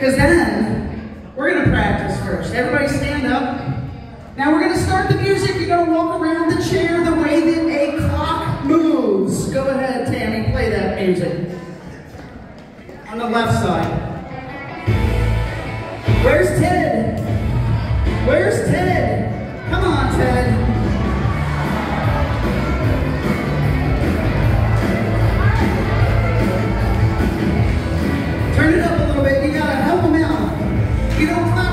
Because then we're going to practice first. Everybody stand up. Now we're going to start the music. You're going to walk around the chair the way that a clock moves. Go ahead, Tammy, play that music. On the left side. Where's Ted? Where's Ted? You don't clap